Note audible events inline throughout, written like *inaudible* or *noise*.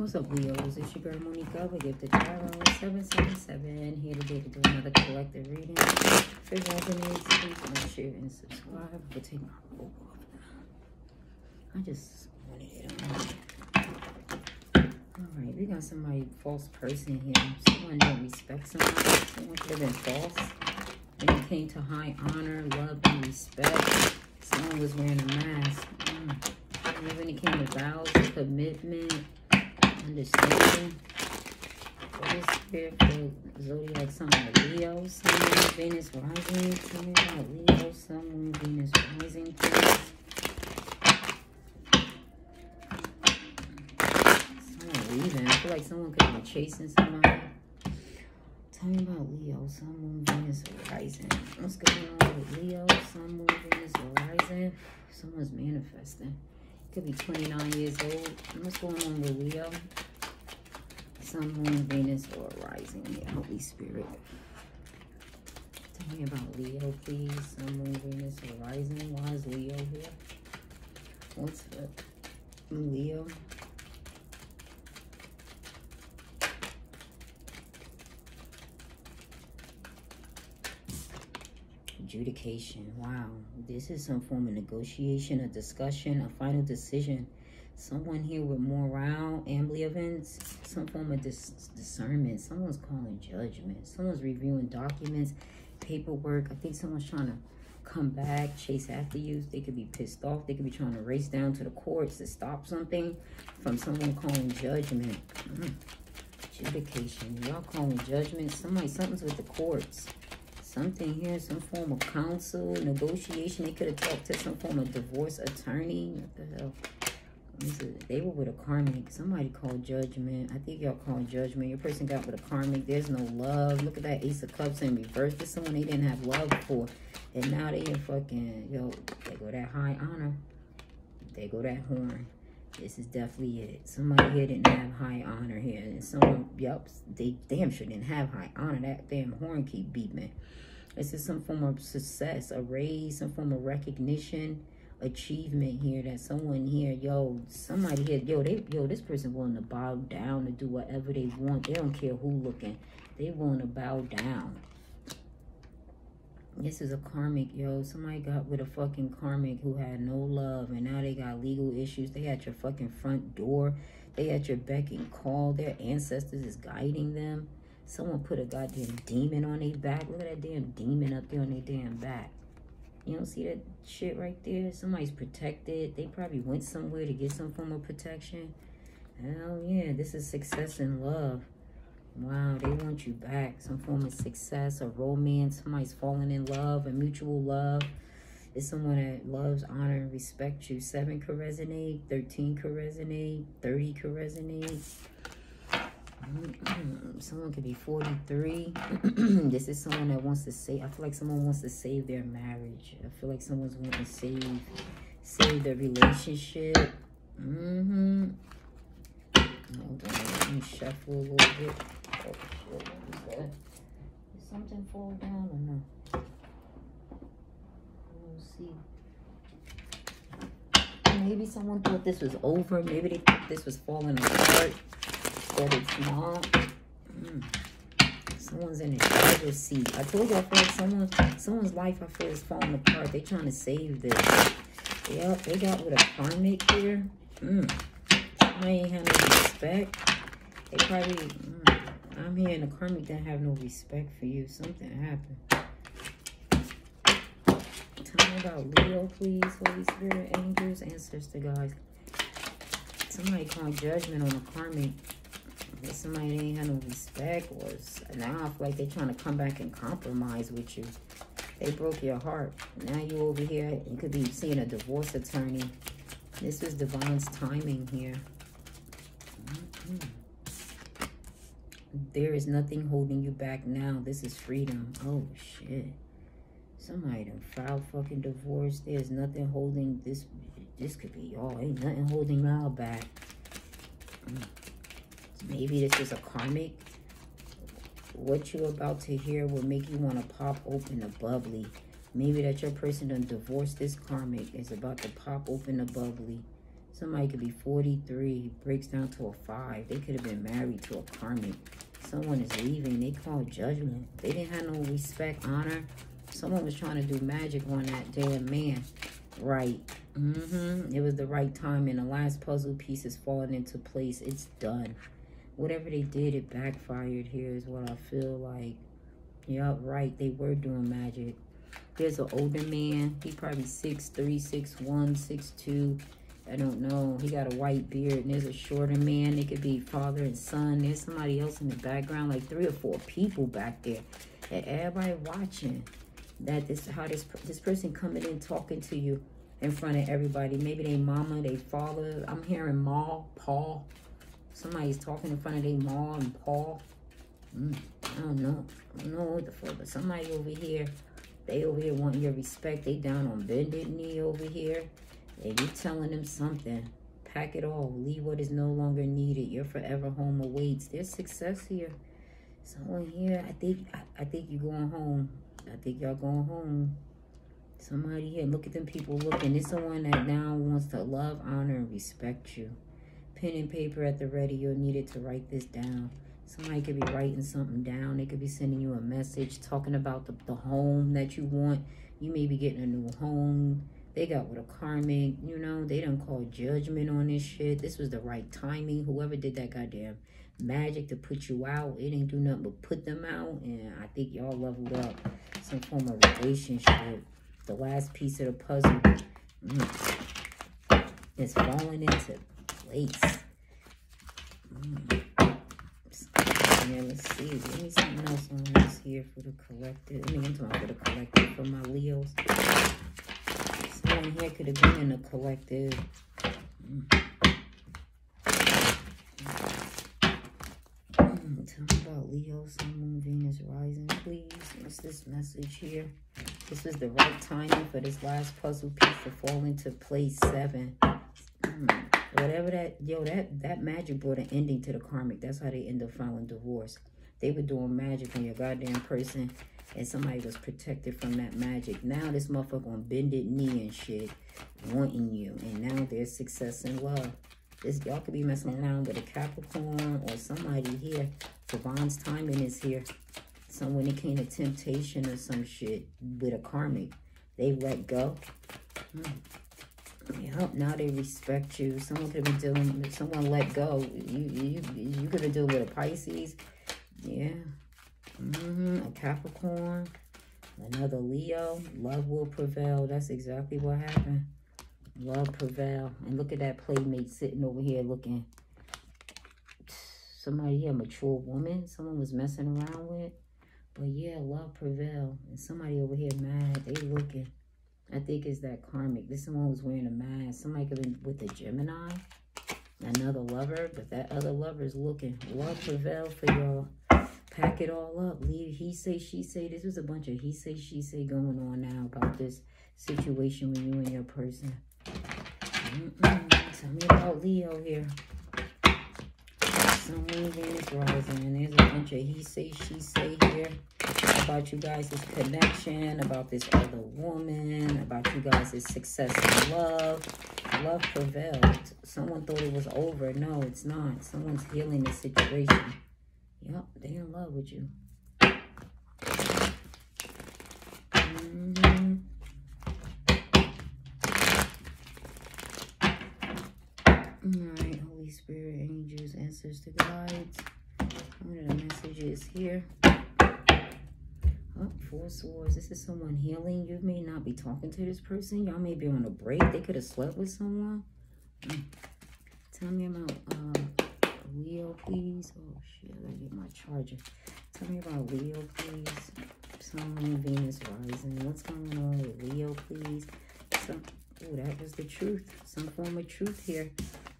What's up, Leos? It's your girl Monica with Gifted Tarot 777. Here today to do another collective reading. If it resonates, please like, share, and subscribe. We'll take my robe off. I just wanted it on. Alright, we got somebody, false person here. Someone don't respect somebody. Someone could have been false. When it came to high honor, love, and respect, someone was wearing a mask. Mm. When it came to vows, commitment, understanding. Holy Spirit for Zodiac Sun Leo, Sun, Venus rising. Tell me about Leo, Sun, Venus rising, please. Someone leaving. I feel like someone could be chasing somebody. Tell me about Leo, Moon, Venus rising. What's going on with Leo, Moon, Venus rising? Someone's manifesting. Could be 29 years old. What's going on with Leo? Sun, Moon, Venus, or rising here. Holy Spirit. Tell me about Leo, please. Sun, Moon, Venus, or rising. Why is Leo here? What's up? Leo. Adjudication. Wow. This is some form of negotiation, a discussion, a final decision. Someone here with morale, events, some form of dis discernment. Someone's calling judgment. Someone's reviewing documents, paperwork. I think someone's trying to come back, chase after you. They could be pissed off. They could be trying to race down to the courts to stop something from someone calling judgment. Mm. Adjudication. Y'all calling judgment. Somebody, something's with the courts something here, some form of counsel, negotiation. They could have talked to some form of divorce attorney. What the hell? They were with a karmic. Somebody called judgment. I think y'all called judgment. Your person got with a karmic. There's no love. Look at that ace of cups in reverse. This someone they didn't have love for. And now they in fucking, yo, they go that high honor. They go that horn. This is definitely it. Somebody here didn't have high honor here. And someone, yep, they damn sure didn't have high honor. That damn horn keep beeping. This is some form of success, a raise, some form of recognition, achievement here that someone here, yo, somebody here, yo, they, yo, this person willing to bow down to do whatever they want. They don't care who looking. They willing to bow down. This is a karmic, yo. Somebody got with a fucking karmic who had no love, and now they got legal issues. They at your fucking front door. They at your beck and call. Their ancestors is guiding them. Someone put a goddamn demon on their back. Look at that damn demon up there on their damn back. You don't see that shit right there? Somebody's protected. They probably went somewhere to get some form of protection. Hell yeah, this is success and love. Wow, they want you back. Some form of success, a romance. Somebody's falling in love, a mutual love. It's someone that loves, honor, and respect you. Seven could resonate. 13 could resonate. 30 could resonate. someone could be 43 *clears throat* this is someone that wants to save i feel like someone wants to save their marriage i feel like someone's wanting to save save their relationship mm-hmm hold on let me shuffle a little bit oh shit did something fall down or no we'll see maybe someone thought this was over maybe they thought this was falling apart but it's not. Mm. Someone's in a driver's seat. I told you I feel like someone, someone's life I feel is falling apart. They're trying to save this. Yep, they got with a karmic here. Mm. Somebody ain't have no respect. They probably, mm, hearing the karmic didn't have no respect for you. Something happened. Tell me about Leo, please. Holy Spirit, angels, ancestor, guys. Somebody called judgment on a karmic that somebody ain't had no respect or now I feel like they're trying to come back and compromise with you. They broke your heart. Now you over here, you could be seeing a divorce attorney. This was divine's timing here. Mm -hmm. There is nothing holding you back now. This is freedom. Oh, shit. Somebody done filed fucking divorce. There's nothing holding this. This could be all. Ain't nothing holding y'all back. Maybe this is a karmic. What you're about to hear will make you want to pop open a bubbly. Maybe that your person done divorced this karmic is about to pop open a bubbly. Somebody could be 43, breaks down to a 5. They could have been married to a karmic. Someone is leaving. They call judgment. They didn't have no respect, honor. Someone was trying to do magic on that damn man. Right. Mm-hmm. It was the right time, and the last puzzle piece is falling into place. It's done. Whatever they did, it backfired here is what I feel like. Yup, right. They were doing magic. There's an older man. He probably 6'3", 6'1", 6'2". I don't know. He got a white beard. And there's a shorter man. It could be father and son. There's somebody else in the background. Like three or four people back there. And everybody watching. That this how this this person coming in talking to you in front of everybody. Maybe they mama, they father. I'm hearing Ma, Paul. Somebody's talking in front of their Ma and Paul. Mm, I don't know. I don't know what the fuck. But somebody over here, they over here want your respect. They down on bended knee over here. And you telling them something. Pack it all. Leave what is no longer needed. Your forever home awaits. There's success here. Someone here, I think I, I think you're going home. I think y'all going home. Somebody here, look at them people looking. It's someone that now wants to love, honor, and respect you. Pen and paper at the ready. You'll need it to write this down. Somebody could be writing something down. They could be sending you a message talking about the, the home that you want. You may be getting a new home. They got with a karmic, you know, they don't call judgment on this shit. This was the right timing. Whoever did that goddamn magic to put you out, it ain't do nothing but put them out. And I think y'all leveled up some form of relationship. The last piece of the puzzle mm, is falling into place. Mm. Yeah, let's see. Give me something else on this here for the collective. I mean, I'm talking for the collective for my Leos. Someone here could have been in a collective. Mm. Tell me about Leo, Sun, Moon, Venus, Rising, please. What's this message here? This is the right timing for this last puzzle piece to fall into place seven. Mm. Whatever that, yo, that, that magic brought an ending to the karmic. That's how they end up filing divorce. They were doing magic on your goddamn person and somebody was protected from that magic. Now this motherfucker on bended knee and shit wanting you. And now there's success in love. This Y'all could be messing around with a Capricorn or somebody here. Divine's timing is here. Someone that came to temptation or some shit with a karmic. They let go. Hmm. Yep, now they respect you. Someone could have been dealing someone let go. You you you could have dealt with a Pisces. Yeah. Mm -hmm. A Capricorn. Another Leo. Love will prevail. That's exactly what happened. Love prevail. And look at that playmate sitting over here looking. Somebody here, mature woman. Someone was messing around with. But yeah, love prevail. And somebody over here mad. They looking. I think it's that karmic. This someone was wearing a mask. Somebody could with a Gemini. Another lover. But that other lover is looking. Love prevail for y'all. Pack it all up. Leave he say, she say. This was a bunch of he say, she say going on now about this situation with you and your person. Mm -mm. Tell me about Leo here. Moon, Venus, Rising. And there's a bunch of he say, she say here about you guys' connection, about this other woman, about you guys' success in love. Love prevailed. Someone thought it was over. No, it's not. Someone's healing the situation. Yep, they in love with you. Mm -hmm. Alright, Holy Spirit, angels, ancestors, guides. What are the messages here? Oh, four swords. This is someone healing. You may not be talking to this person. Y'all may be on a break. They could have slept with someone. Mm. Tell me about uh, Leo, please. Oh, shit. I my charger. Tell me about Leo, please. Sun, Venus, rising. What's going on with Leo, please? Some, oh, that was the truth. Some form of truth here.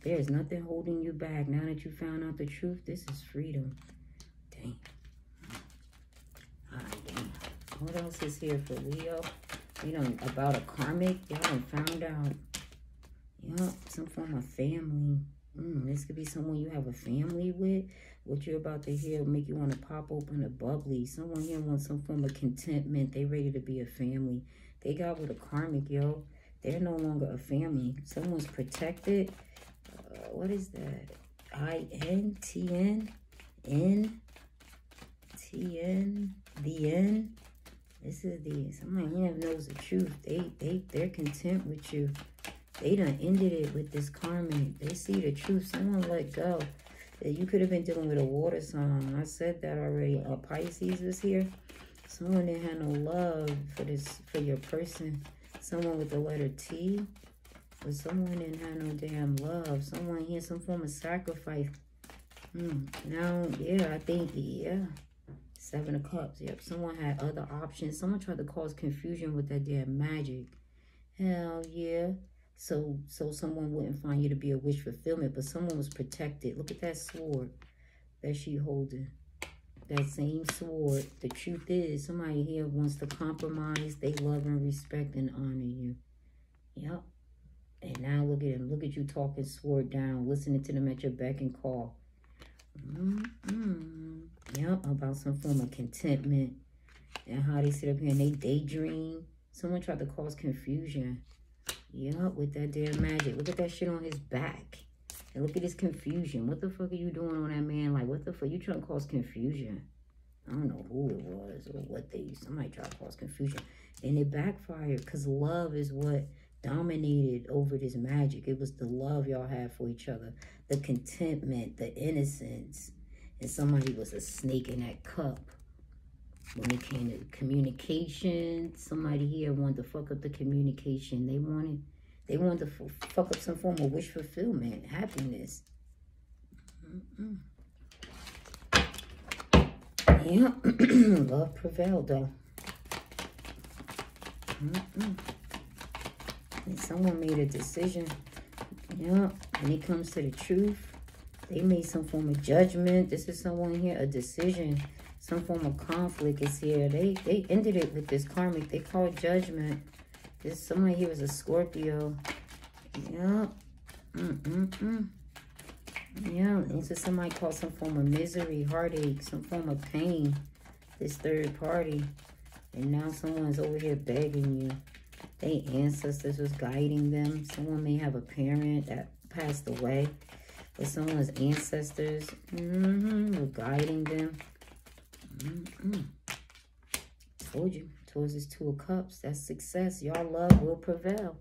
There's nothing holding you back. Now that you found out the truth, this is freedom. Dang. Alright, damn. What else is here for Leo? You know, about a karmic. Y'all found out. Yup, some form of family. Mm, this could be someone you have a family with. What you're about to hear make you want to pop open a bubbly. Someone here wants some form of contentment. They ready to be a family. They got with a karmic, yo. They're no longer a family. Someone's protected. Uh, what is that? I N T N N T N the N. This is the somebody here knows the truth. They they they're content with you. They done ended it with this karmic. They see the truth. Someone let go. You could have been dealing with a water sign. I said that already. A Pisces was here. Someone that had no love for this for your person. Someone with the letter T. But someone didn't have no damn love. Someone here, some form of sacrifice. Hmm. Now, yeah, I think, yeah. Seven of Cups. Yep. Someone had other options. Someone tried to cause confusion with that damn magic. Hell yeah. So so someone wouldn't find you to be a wish fulfillment, but someone was protected. Look at that sword that she holding. That same sword. The truth is, somebody here wants to compromise. They love and respect and honor you. Yep. And now look at him. Look at you talking sword down, listening to them at your beck and call. Mm -mm. Yep, about some form of contentment and how they sit up here and they daydream. Someone tried to cause confusion. Yep, with that damn magic. Look at that shit on his back. And look at his confusion. What the fuck are you doing on that man? Like, what the fuck? You trying to cause confusion. I don't know who it was or what they... Somebody tried to cause confusion. And it backfired because love is what dominated over this magic. It was the love y'all had for each other. The contentment, the innocence. And somebody was a snake in that cup. When it came to communication, somebody here wanted to fuck up the communication. They wanted, they wanted to fuck up some form of wish fulfillment, happiness. Mm -mm. Yeah, *clears throat* love prevailed though. Mm someone made a decision. Yeah, when it comes to the truth, they made some form of judgment. This is someone here, a decision, some form of conflict is here. They they ended it with this karmic. They call it judgment. This someone here was a Scorpio. Yeah. Mm-mm-mm. Yeah, this is somebody called some form of misery, heartache, some form of pain. This third party. And now someone's over here begging you. Their ancestors was guiding them. Someone may have a parent that passed away. But someone's ancestors mm -hmm, were guiding them. Mm. Told you. Towards this Two of Cups. That's success. Y'all love will prevail.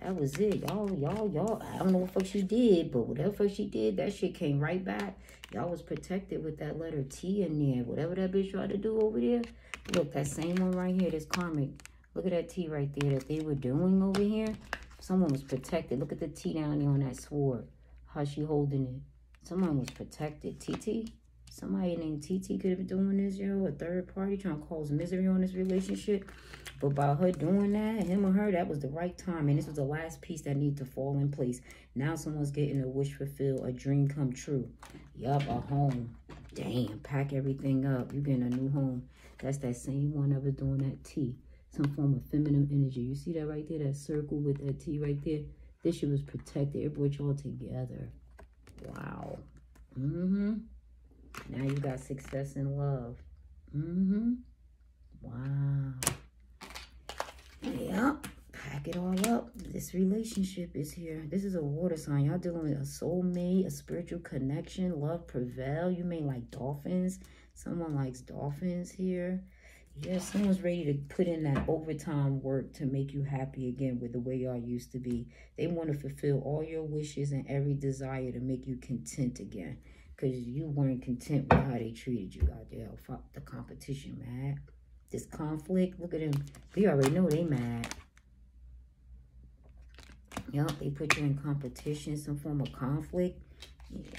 That was it. Y'all, y'all, y'all. I don't know what fuck she did, but whatever fuck she did, that shit came right back. Y'all was protected with that letter T in there. Whatever that bitch tried to do over there. Look, that same one right here, this karmic. Look at that T right there that they were doing over here. Someone was protected. Look at the T down there on that sword. How she holding it. Someone was protected. TT? Somebody named TT could have been doing this, yo. A third party trying to cause misery on this relationship. But by her doing that, him or her, that was the right time. And this was the last piece that needed to fall in place. Now someone's getting a wish fulfilled, a dream come true. Yup, a home. Damn, pack everything up. You're getting a new home. That's that same one that was doing that T some form of feminine energy. You see that right there, that circle with that T right there? This shit was protected. It brought y'all together. Wow. Mm-hmm. Now you got success in love. Mm-hmm. Wow. Yep. Pack it all up. This relationship is here. This is a water sign. Y'all dealing with a soulmate, a spiritual connection. Love prevail. You may like dolphins. Someone likes dolphins here. Yeah, someone's ready to put in that overtime work to make you happy again with the way y'all used to be. They want to fulfill all your wishes and every desire to make you content again. Because you weren't content with how they treated you out there. Fuck the competition, man. This conflict, look at them. We already know they mad. Yup, they put you in competition, some form of conflict.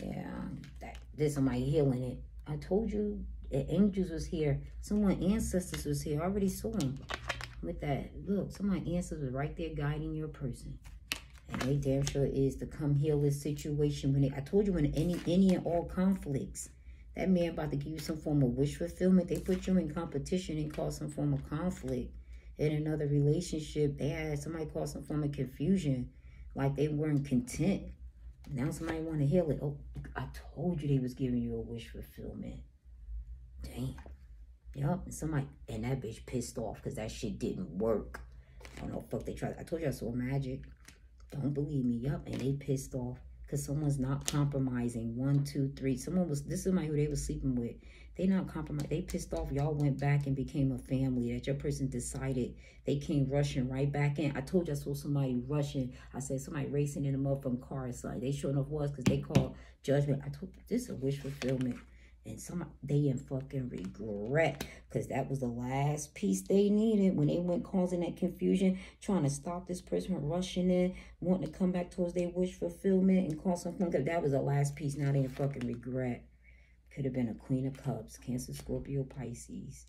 Yeah, that, there's somebody healing it. I told you angels was here. Someone ancestors was here. I already saw them with that. Look, some of my ancestors was right there guiding your person. They damn sure is to come heal this situation. When they, I told you when any, any and all conflicts, that man about to give you some form of wish fulfillment. They put you in competition and cause some form of conflict. In another relationship, they had somebody cause some form of confusion. Like they weren't content. Now somebody want to heal it. Oh, I told you they was giving you a wish fulfillment. Damn. Yup. And somebody, and that bitch pissed off because that shit didn't work. I don't know fuck they tried. I told you I saw magic. Don't believe me. Yup. And they pissed off because someone's not compromising. One, two, three. Someone was, this is somebody who they were sleeping with. They not compromised. They pissed off. Y'all went back and became a family. That your person decided they came rushing right back in. I told you I saw somebody rushing. I said somebody racing in a motherfucking car. It's like they sure enough was because they called judgment. I told this is a wish fulfillment. And some they in fucking regret because that was the last piece they needed when they went causing that confusion, trying to stop this person from rushing in, wanting to come back towards their wish fulfillment and cause some something. That was the last piece. Now they in fucking regret. Could have been a Queen of Cups, Cancer, Scorpio, Pisces.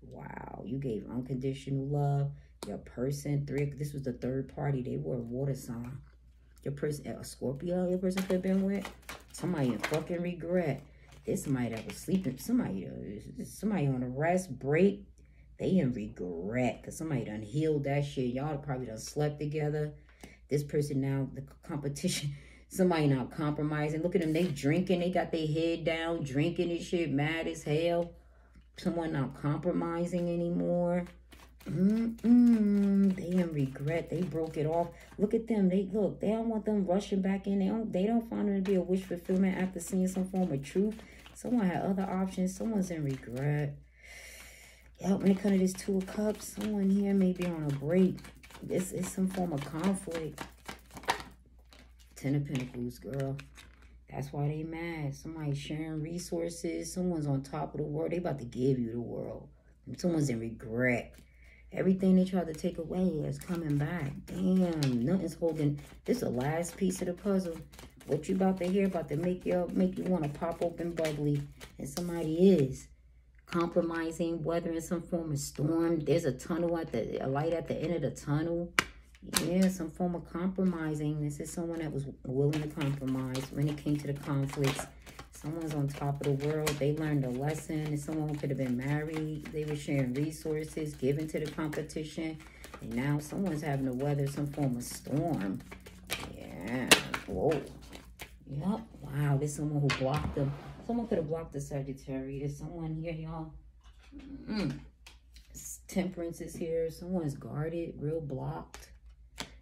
Wow, you gave unconditional love. Your person, three. This was the third party. They were a water sign. Your person, a Scorpio, your person could have been with. Somebody in fucking regret. There's somebody that was sleeping. Somebody, uh, somebody on a rest break. They in regret because somebody done healed that shit. Y'all probably done slept together. This person now, the competition. *laughs* Somebody not compromising. Look at them. They drinking. They got their head down, drinking and shit, mad as hell. Someone not compromising anymore. Mm-mm. They in regret. They broke it off. Look at them. They look. They don't want them rushing back in. They don't. They don't find it to be a wish fulfillment after seeing some form of truth. Someone had other options. Someone's in regret. Yep. When it comes to this two of cups, someone here may be on a break. This is some form of conflict. Ten of Pentacles, girl. That's why they mad. Somebody sharing resources. Someone's on top of the world. They about to give you the world. Someone's in regret. Everything they tried to take away is coming back. Damn, nothing's holding. This is the last piece of the puzzle. What you about to hear about to make you make you want to pop open bubbly. And somebody is compromising, weathering some form of storm. There's a tunnel at the a light at the end of the tunnel. Yeah, some form of compromising. This is someone that was willing to compromise when it came to the conflicts. Someone's on top of the world. They learned a lesson. Someone could have been married. They were sharing resources, given to the competition. And now someone's having to weather some form of storm. Yeah. Whoa. Yep. Wow. There's someone who blocked them. Someone could have blocked the Sagittarius. Someone here, y'all. Mm. Temperance is here. Someone's guarded, real blocked.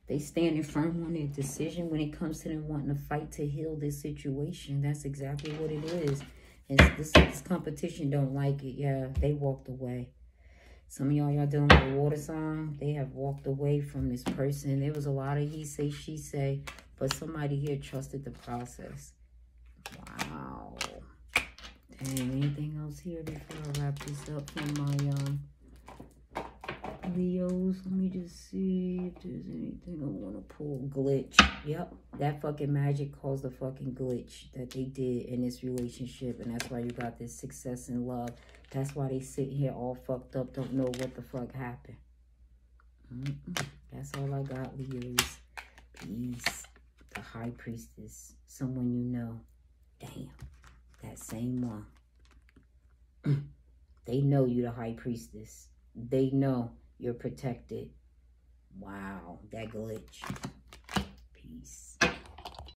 They standing firm on their decision when it comes to them wanting to fight to heal this situation. That's exactly what it is. This, this competition don't like it. Yeah, they walked away. Some of y'all, y'all dealing with a water sign. They have walked away from this person. There was a lot of he say, she say. But somebody here trusted the process. Wow. Dang, anything else here before I wrap this up for my... um Leos. Let me just see if there's anything I want to pull. Glitch. Yep. That fucking magic caused the fucking glitch that they did in this relationship. And that's why you got this success and love. That's why they sit here all fucked up. Don't know what the fuck happened. Mm -mm. That's all I got, Leos. Peace. The High Priestess. Someone you know. Damn. That same one. *clears throat* they know you the High Priestess. They know you're protected. Wow, that glitch. Peace.